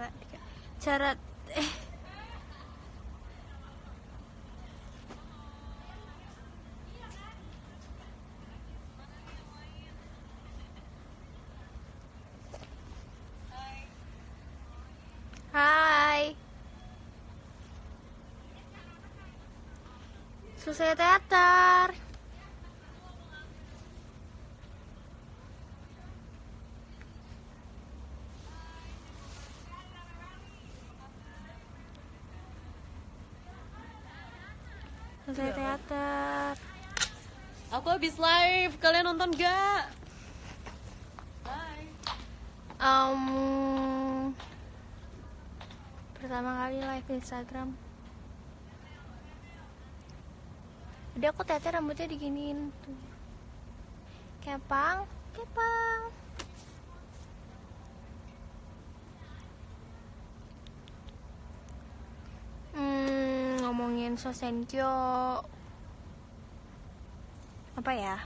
dua tiga cara eh. Hai. Selesai teater Selesai teater. Aku habis live, kalian nonton gak? Hai um, Pertama kali live Instagram. Jadi aku teater rambutnya diginiin tuh. Kepang Kepang Hmm, ngomongin Sosenkyo apa ya?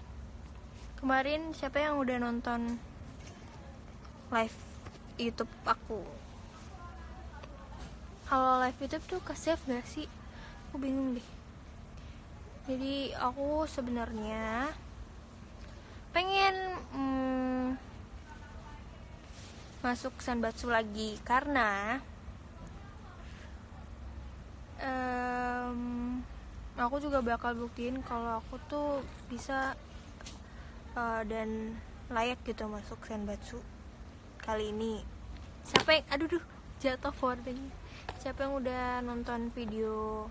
Kemarin siapa yang udah nonton live YouTube aku? Kalau live YouTube tuh ke save gak sih? Aku bingung deh. Jadi aku sebenarnya pengen hmm, masuk Senbatsu lagi karena aku juga bakal buktiin kalau aku tuh bisa uh, dan layak gitu masuk Senbatsu kali ini. Siapa yang aduh duh jatuh forwardingnya siapa yang udah nonton video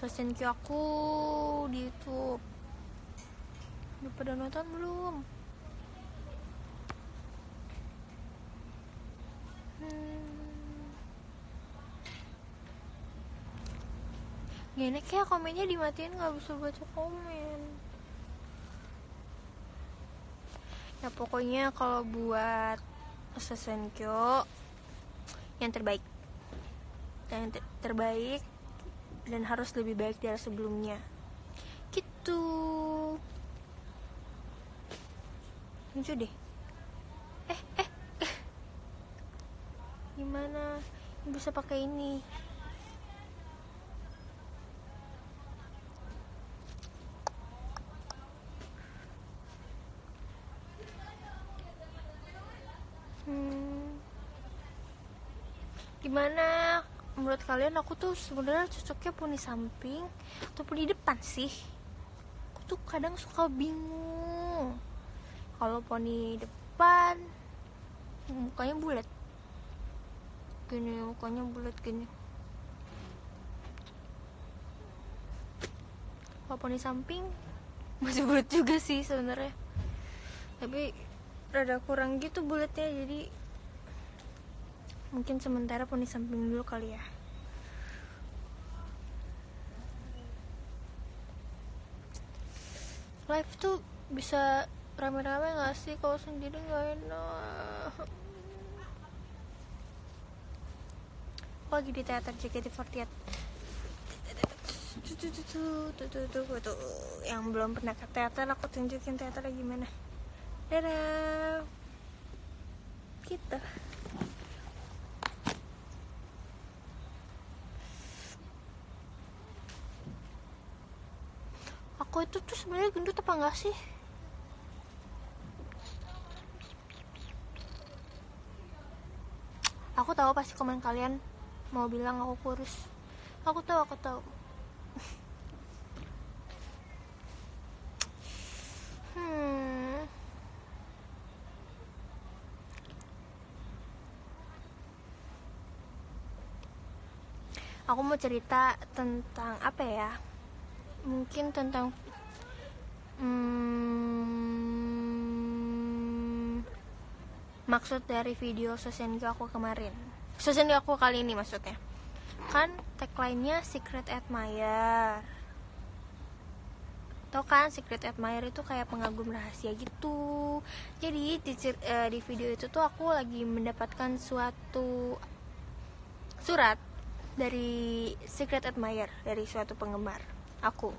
Sosenkyo aku di YouTube? Udah pada nonton belum Gini kayak komennya dimatiin nggak bisa baca komen. Ya pokoknya kalau buat Sesenkyo yang terbaik yang ter- terbaik dan harus lebih baik dari sebelumnya. Gitu. Lucu deh. Eh eh eh. Gimana bisa pakai ini? Gimana menurut kalian aku tuh sebenarnya cocoknya poni samping atau poni depan sih? Aku tuh kadang suka bingung. Kalau poni depan mukanya bulat. Gini mukanya bulat gini. Kalau poni samping masih bulat juga sih sebenarnya. Tapi rada kurang gitu bulatnya jadi mungkin sementara pun di samping dulu kali ya. Live tuh bisa rame-rame gak sih? Kalau sendiri gak enak. Aku lagi di teater JKT48 yang belum pernah ke teater aku tunjukin teaternya gimana. Dadah. Kita. Aku itu tuh sebenarnya gendut apa enggak sih? Aku tahu pasti komen kalian mau bilang aku kurus. Aku tahu aku tahu. Hmm. Aku mau cerita tentang apa ya? Mungkin tentang hmm, maksud dari video Sosenkyo aku kemarin. Sosenkyo aku kali ini maksudnya. Kan tagline-nya secret admirer. Tau kan secret admirer itu kayak pengagum rahasia gitu. Jadi di, eh, di video itu tuh aku lagi mendapatkan suatu surat dari secret admirer dari suatu penggemar aku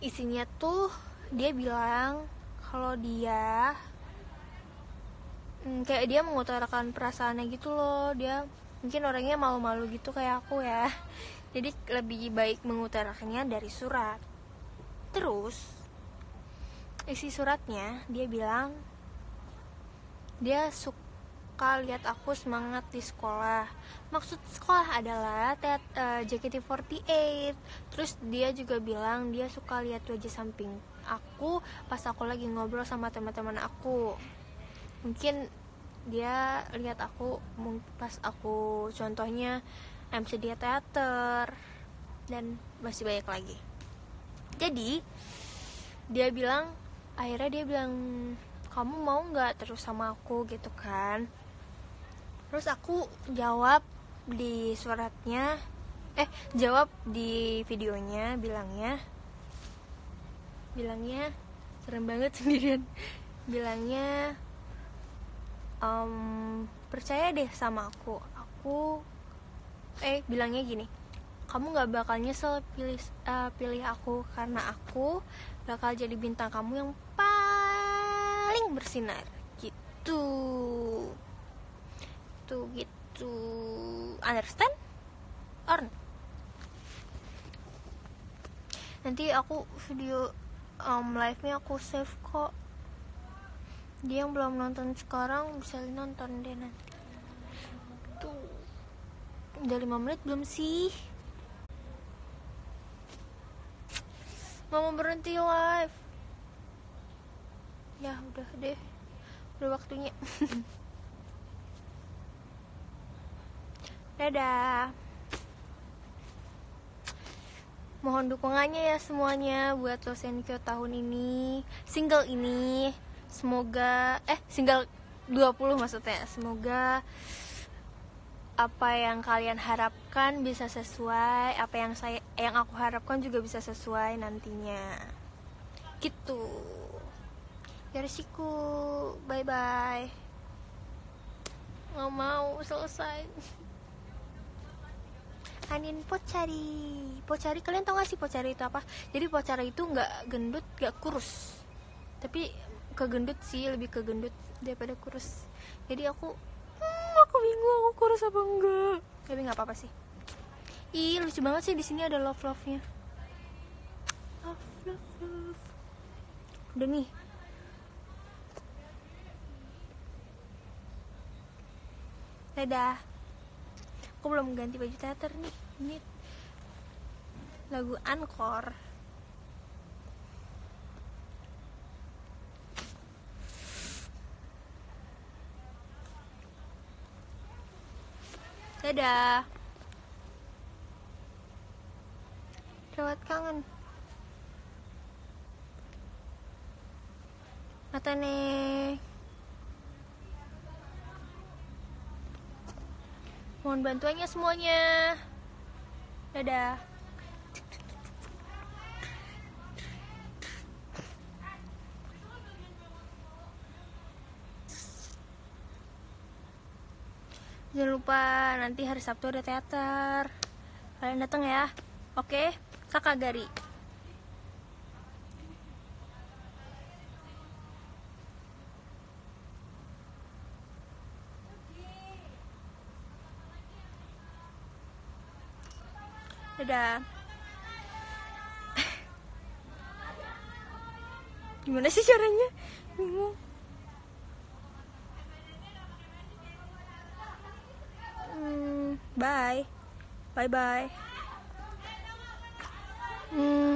isinya tuh dia bilang kalau dia hmm, kayak dia mengutarakan perasaannya gitu loh. Dia mungkin orangnya malu-malu gitu kayak aku ya. Jadi lebih baik mengutarakannya dari surat. Terus isi suratnya dia bilang dia suka lihat aku semangat di sekolah. Maksud sekolah adalah teat, uh, JKT48 terus dia juga bilang dia suka lihat wajah samping aku pas aku lagi ngobrol sama teman-teman aku. Mungkin dia lihat aku pas aku contohnya MC dia teater dan masih banyak lagi. Jadi dia bilang akhirnya dia bilang kamu mau nggak terus sama aku gitu kan? Terus aku jawab di suratnya eh jawab di videonya bilangnya bilangnya serem banget sendirian bilangnya "Em, percaya deh sama aku aku eh bilangnya gini kamu nggak bakal nyesel pilih eh, pilih aku karena aku bakal jadi bintang kamu yang paling bersinar. Gitu. Tuh gitu. Understand? Or nanti aku video um, live nya aku save kok. Dia yang belum nonton sekarang bisa nonton deh nanti. Tuh. Udah 5 menit belum sih? Mau berhenti live ya udah deh. Udah waktunya. Dadah. Mohon dukungannya ya semuanya buat Sosenkyo tahun ini single ini. Semoga eh single 20 maksudnya. Semoga apa yang kalian harapkan bisa sesuai apa yang saya yang aku harapkan juga bisa sesuai nantinya. Gitu Yarisiku bye bye nggak mau selesai. Anin Pocari Pocari kalian tau gak sih Pocari itu apa? Jadi Pocari itu nggak gendut nggak kurus. Tapi ke gendut sih lebih ke gendut daripada kurus. Jadi aku hmm, aku bingung aku kurus apa enggak. Tapi nggak apa-apa sih. Ih lucu banget sih di sini ada love love nya love love love. Udah nih dadah aku belum ganti baju teater nih. Ini lagu Encore dadah. Rawat kangen. Mata nih mohon bantuannya semuanya. Dadah. Jangan lupa nanti hari Sabtu ada teater. Kalian datang ya. Oke Sakagari dadah gimana sih caranya? Bingung. Hmm, bye. Bye bye hmm.